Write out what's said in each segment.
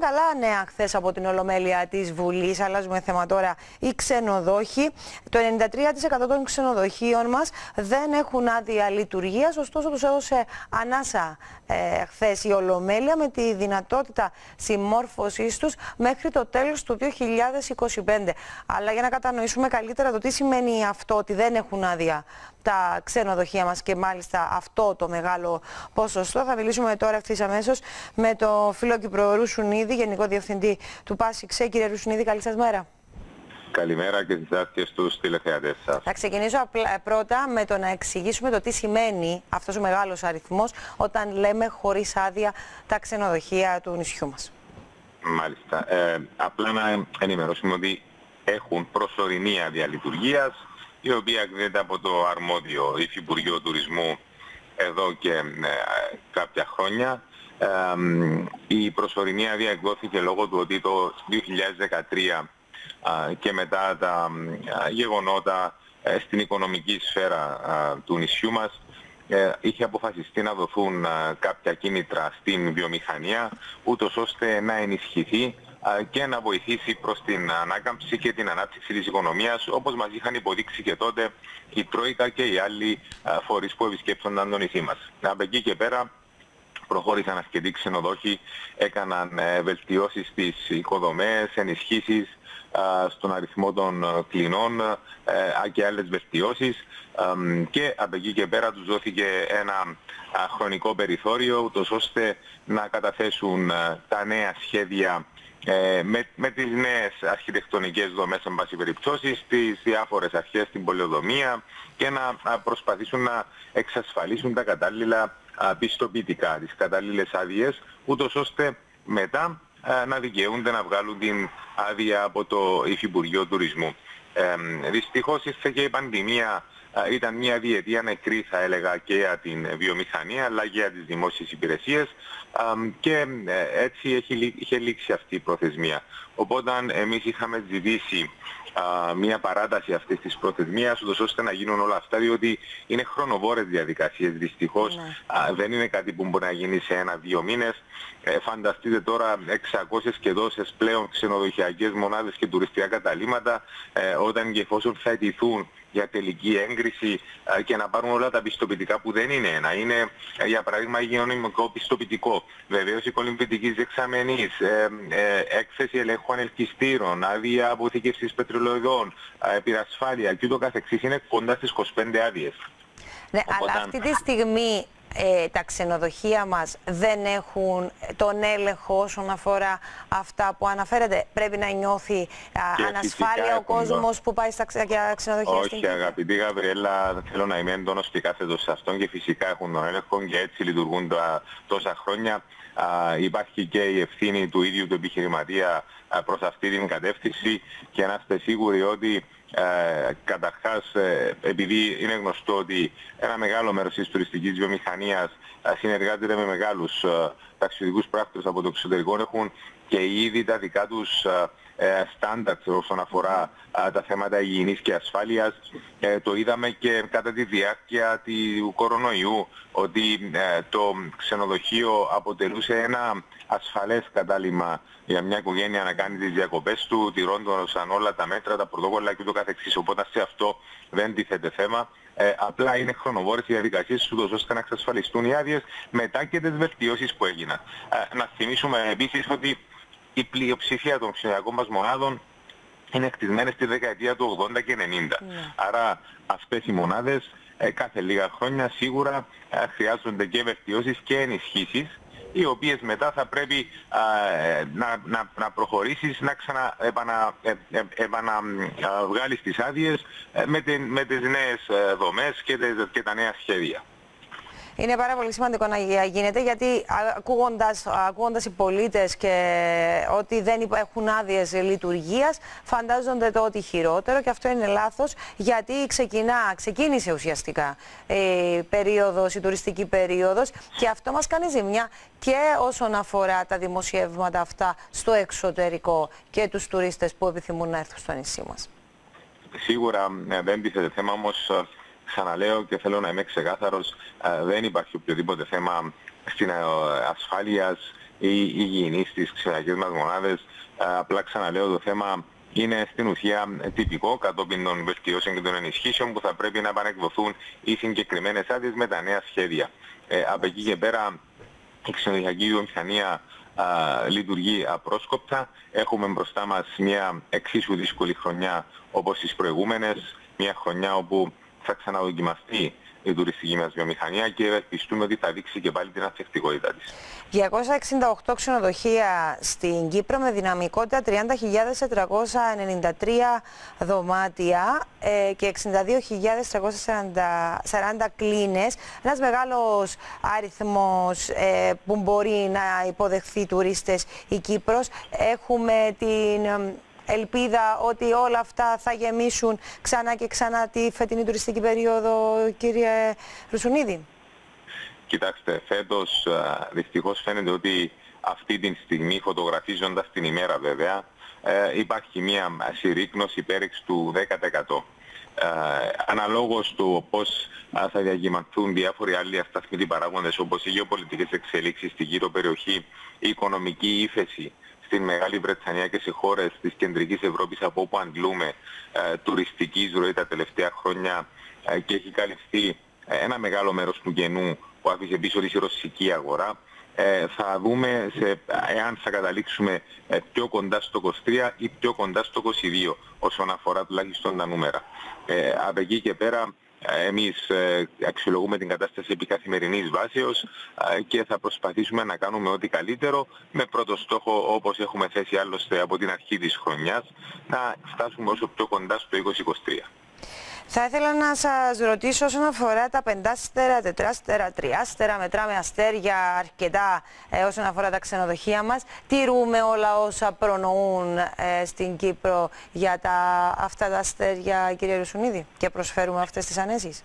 καλά νέα χθες από την Ολομέλεια της Βουλής. Αλλάζουμε θέμα τώρα. Οι ξενοδόχοι. Το 93% των ξενοδοχείων μας δεν έχουν άδεια λειτουργίας. Ωστόσο, τους έδωσε ανάσα ε, χθες η Ολομέλεια με τη δυνατότητα συμμόρφωσής τους μέχρι το τέλος του 2025. Αλλά για να κατανοήσουμε καλύτερα το τι σημαίνει αυτό ότι δεν έχουν άδεια τα ξενοδοχεία μας και μάλιστα αυτό το μεγάλο ποσοστό. Θα μιλήσουμε τώρα ευθύς αμέσως με το φιλόκυπρο Ρουσουνίδη, Γενικό Διευθυντή του ΠΑΣΙΞΕ. Κύριε Ρουσουνίδη, καλή σας μέρα. Καλημέρα και στις και στους τηλεθεατές σας. Θα ξεκινήσω πρώτα με το να εξηγήσουμε το τι σημαίνει αυτός ο μεγάλος αριθμός όταν λέμε χωρίς άδεια τα ξενοδοχεία του νησιού μας. Μάλιστα. Ε, απλά να ενημερώσουμε ότι έχουν προσωρινή άδεια λειτουργίας η οποία εκδίδεται από το αρμόδιο Υφυπουργείο Τουρισμού εδώ και ε, κάποια χρόνια. Ε, η προσωρινή άδεια εκδόθηκε λόγω του ότι το 2013 και μετά τα γεγονότα ε, στην οικονομική σφαίρα του νησιού μας είχε αποφασιστεί να δοθούν κάποια κίνητρα στην βιομηχανία ούτως ώστε να ενισχυθεί και να βοηθήσει προς την ανάκαμψη και την ανάπτυξη της οικονομίας όπως μας είχαν υποδείξει και τότε η Τρόικα και οι άλλοι φορείς που επισκέπτονταν το νησί μας. Από εκεί και πέρα προχώρησαν αρκετοί ξενοδόχοι, έκαναν ε, βελτιώσεις στις οικοδομές, ενισχύσεις στον αριθμό των κλινών ε, και άλλες βελτιώσεις. Και από εκεί και πέρα τους δόθηκε ένα χρονικό περιθώριο ούτως ώστε να καταθέσουν τα νέα σχέδια ε, με, με τις νέες αρχιτεκτονικές δομές εν πάση περιπτώσει, στις διάφορες αρχές στην πολεοδομία και να προσπαθήσουν να εξασφαλίσουν τα κατάλληλα πιστοποιητικά, τις κατάλληλες άδειες, ούτως ώστε μετά να δικαιούνται να βγάλουν την άδεια από το Υφυπουργείο Τουρισμού. Ε, δυστυχώς ήρθε και η πανδημία ήταν μια διετία νεκρή θα έλεγα και για την βιομηχανία αλλά και για τις δημόσιες υπηρεσίες και ε, έτσι έχει, είχε λήξει αυτή η προθεσμία. Οπότε εμείς είχαμε ζητήσει μια παράταση αυτής της προθεσμίας ούτως ώστε να γίνουν όλα αυτά διότι είναι χρονοβόρες διαδικασίες δυστυχώς ναι. δεν είναι κάτι που μπορεί να γίνει σε ένα-δύο μήνες ε, φανταστείτε τώρα 600 και δόσες πλέον ξενοδοχειακές μονάδες και τουριστικά καταλήμματα ε, όταν και εφόσον θα αιτηθούν για τελική έγκριση και να πάρουν όλα τα πιστοποιητικά που δεν είναι ένα. Είναι για παράδειγμα υγειονομικό πιστοποιητικό, βεβαίως η κολυμβητικής δεξαμενής, ε, ε, έκθεση ελέγχου ανελκυστήρων, άδεια αποθήκευσης πετρελοειδών, ε, πυρασφάλεια και ούτω καθεξής. Είναι κοντά στις 25 άδειες. Ναι, αλλά αυτή τη στιγμή ε, τα ξενοδοχεία μας δεν έχουν τον έλεγχο όσον αφορά αυτά που αναφέρεται. Πρέπει να νιώθει ανασφάλεια ο κόσμος που πάει στα ξενοδοχεία. Όχι στην... αγαπητή Γαβριέλα, θέλω να είμαι έντονος και κάθετος σε αυτόν και φυσικά έχουν τον έλεγχο και έτσι λειτουργούν τα, τόσα χρόνια. Α, υπάρχει και η ευθύνη του ίδιου του επιχειρηματία προς αυτή την κατεύθυνση και να είστε σίγουροι ότι ε, καταρχάς, ε, επειδή είναι γνωστό ότι ένα μεγάλο μέρος της τουριστικής βιομηχανίας ε, συνεργάζεται με μεγάλους ε, ταξιδιωτικούς πράκτορες από το εξωτερικό, έχουν και ήδη τα δικά τους στάνταρτ όσον αφορά τα θέματα υγιεινής και ασφάλειας. Το είδαμε και κατά τη διάρκεια του κορονοϊού ότι το ξενοδοχείο αποτελούσε ένα ασφαλές κατάλημα για μια οικογένεια να κάνει τις διακοπές του, τηρώντας όλα τα μέτρα, τα πρωτόκολλα και το καθεξής. Οπότε σε αυτό δεν τίθεται θέμα. Ε, απλά είναι χρονοβόρες οι διαδικασίες ούτως ώστε να εξασφαλιστούν οι άδειες μετά και τις βελτιώσεις που έγιναν. Ε, να θυμίσουμε επίσης ότι η πλειοψηφία των ψηφιακών μας μονάδων είναι κτισμένες στη δεκαετία του 80 και 90. Ναι. Άρα αυτές οι μονάδες ε, κάθε λίγα χρόνια σίγουρα ε, χρειάζονται και βελτιώσεις και ενισχύσεις οι οποίες μετά θα πρέπει ε, να, να, να προχωρήσεις, να ξαναεπαναβγάλεις ε, ε, τις άδειες με, την, με τις νέες δομές και, και τα νέα σχέδια. Είναι πάρα πολύ σημαντικό να γίνεται γιατί ακούγοντας, ακούγοντας οι πολίτες και ότι δεν έχουν άδειες λειτουργίας φαντάζονται το ότι χειρότερο και αυτό είναι λάθος γιατί ξεκινά, ξεκίνησε ουσιαστικά η, περίοδος, η τουριστική περίοδος και αυτό μας κάνει ζημιά και όσον αφορά τα δημοσιεύματα αυτά στο εξωτερικό και τους τουρίστες που επιθυμούν να έρθουν στο νησί μας. Σίγουρα ε, δεν τίθεται θέμα όμως ξαναλέω και θέλω να είμαι ξεκάθαρος, ε, δεν υπάρχει οποιοδήποτε θέμα στην ε, ασφάλειας οι υγιεινείς στις ξεναγές μας μονάδες. Απλά ξαναλέω το θέμα είναι στην ουσία τυπικό κατόπιν των βελτιώσεων και των ενισχύσεων που θα πρέπει να επανεκδοθούν οι συγκεκριμένες άδειες με τα νέα σχέδια. Ε, από εκεί και πέρα η ξενοδοχειακή βιομηχανία λειτουργεί απρόσκοπτα. Έχουμε μπροστά μας μια εξίσου δύσκολη χρονιά όπως τις προηγούμενες, μια χρονιά όπου θα ξαναδοκιμαστεί η τουριστική μας βιομηχανία και ευελπιστούμε ότι θα δείξει και πάλι την ανθεκτικότητά της. 268 ξενοδοχεία στην Κύπρο με δυναμικότητα 30.493 δωμάτια ε, και 62.340 κλίνες. Ένας μεγάλος αριθμός ε, που μπορεί να υποδεχθεί τουρίστες η Κύπρος. Έχουμε την ελπίδα ότι όλα αυτά θα γεμίσουν ξανά και ξανά τη φετινή τουριστική περίοδο, κύριε Ρουσουνίδη; Κοιτάξτε, φέτος δυστυχώς φαίνεται ότι αυτή τη στιγμή, φωτογραφίζοντας την ημέρα βέβαια, ε, υπάρχει μια συρρήκνωση πέριξ του 10%. Ε, αναλόγως του πώς θα διαγυμανθούν διάφοροι άλλοι ασταθμητοί παράγοντες όπως οι γεωπολιτικές εξελίξεις στην γύρω περιοχή, η οικονομική ύφεση στην Μεγάλη Βρετανία και σε χώρες της κεντρικής Ευρώπης από όπου αντλούμε ε, τουριστική ροή τα τελευταία χρόνια ε, και έχει καλυφθεί ε, ένα μεγάλο μέρος του κενού που άφησε πίσω της η ρωσική αγορά. Ε, θα δούμε σε, εάν θα καταλήξουμε πιο κοντά στο 23 ή πιο κοντά στο 22 όσον αφορά τουλάχιστον τα νούμερα. Ε, από εκεί και πέρα εμείς ε, αξιολογούμε την κατάσταση επί καθημερινής βάσεως ε, και θα προσπαθήσουμε να κάνουμε ό,τι καλύτερο με πρώτο στόχο όπως έχουμε θέσει άλλωστε από την αρχή της χρονιάς να φτάσουμε όσο πιο κοντά στο 2023. Θα ήθελα να σας ρωτήσω όσον αφορά τα πεντάστερα, τετράστερα, τριάστερα, μετράμε αστέρια αρκετά ε, όσον αφορά τα ξενοδοχεία μας. Τηρούμε όλα όσα προνοούν ε, στην Κύπρο για τα, αυτά τα αστέρια, κύριε Ρουσουνίδη, και προσφέρουμε αυτές τις ανέσεις;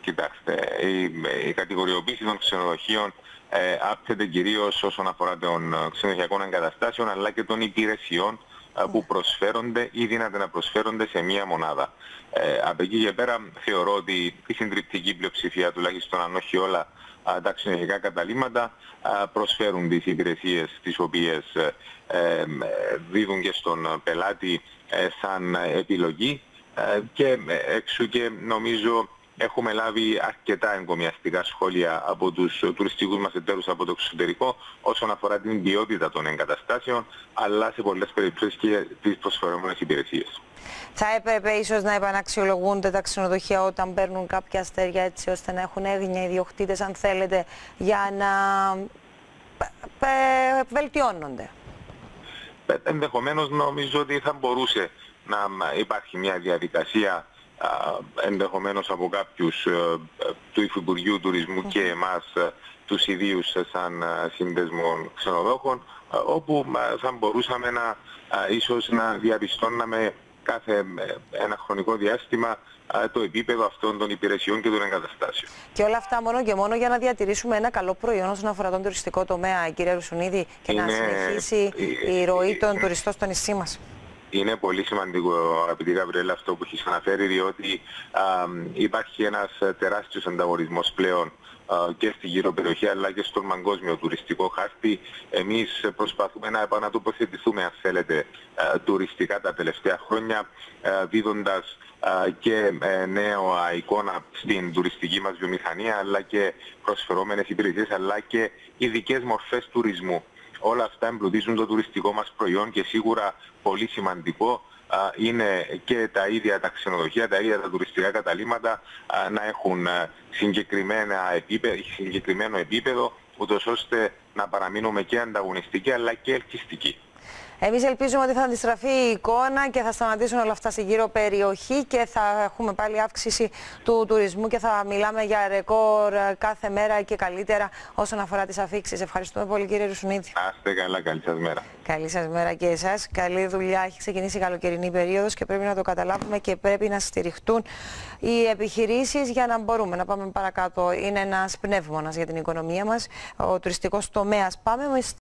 Κοιτάξτε, η, η κατηγοριοποίηση των ξενοδοχείων ε, άπτεται κυρίως όσον αφορά των ξενοδοχειακών εγκαταστάσεων αλλά και των υπηρεσιών ε, που προσφέρονται ή δύναται να προσφέρονται σε μία μονάδα. Ε, από εκεί και πέρα θεωρώ ότι η συντριπτική πλειοψηφία, τουλάχιστον αν όχι όλα τα ξενοδοχειακά καταλήμματα, προσφέρουν τις υπηρεσίες τις οποίες ε, δίδουν και στον πελάτη σαν επιλογή και εξού και νομίζω Έχουμε λάβει αρκετά εγκομιαστικά σχόλια από τους τουριστικούς μας εταίρους από το εξωτερικό όσον αφορά την ποιότητα των εγκαταστάσεων, αλλά σε πολλές περιπτώσεις και τις προσφερόμενες υπηρεσίες. Θα έπρεπε ίσως να επαναξιολογούνται τα ξενοδοχεία όταν παίρνουν κάποια αστέρια έτσι ώστε να έχουν έγνοια ιδιοκτήτες αν θέλετε για να βελτιώνονται. Ε, ενδεχομένως νομίζω ότι θα μπορούσε να υπάρχει μια διαδικασία ενδεχομένως από κάποιους ε, του Υφυπουργείου Τουρισμού και εμάς ε, τους ιδίους σαν ε, σύνδεσμο ξενοδόχων όπου θα μπορούσαμε να ίσως να διαπιστώναμε κάθε ένα χρονικό διάστημα το επίπεδο αυτών των υπηρεσιών και των εγκαταστάσεων. Και όλα αυτά μόνο και μόνο για να διατηρήσουμε ένα καλό προϊόν όσον αφορά τον τουριστικό τομέα, κύριε Ρουσουνίδη, και να συνεχίσει η ροή των τουριστών στο νησί μας. Είναι πολύ σημαντικό, αγαπητή Γαβριέλα, αυτό που έχεις αναφέρει, διότι α, υπάρχει ένας τεράστιος ανταγωνισμός πλέον και στη γύρω περιοχή αλλά και στον παγκόσμιο τουριστικό χάρτη. Εμείς προσπαθούμε να επανατοποθετηθούμε, αν θέλετε, τουριστικά τα τελευταία χρόνια, δίδοντας και ε, νέο εικόνα στην τουριστική μας βιομηχανία, αλλά και προσφερόμενες υπηρεσίες, αλλά και ειδικές μορφές τουρισμού. Όλα αυτά εμπλουτίζουν το τουριστικό μας προϊόν και σίγουρα πολύ σημαντικό είναι και τα ίδια τα ξενοδοχεία, τα ίδια τα τουριστικά καταλήμματα να έχουν συγκεκριμένα επίπεδο, συγκεκριμένο επίπεδο ούτως ώστε να παραμείνουμε και ανταγωνιστικοί αλλά και ελκυστικοί. Εμείς ελπίζουμε ότι θα αντιστραφεί η εικόνα και θα σταματήσουν όλα αυτά στη γύρω περιοχή και θα έχουμε πάλι αύξηση του τουρισμού και θα μιλάμε για ρεκόρ κάθε μέρα και καλύτερα όσον αφορά τις αφήξεις. Ευχαριστούμε πολύ κύριε Ρουσουνίδη. Άστε καλά, καλή σας μέρα. Καλή σας μέρα και εσάς. Καλή δουλειά. Έχει ξεκινήσει η καλοκαιρινή περίοδος και πρέπει να το καταλάβουμε και πρέπει να στηριχτούν οι επιχειρήσεις για να μπορούμε να πάμε παρακάτω. Είναι ένας πνεύμονας για την οικονομία μας, ο τουριστικός τομέας. Πάμε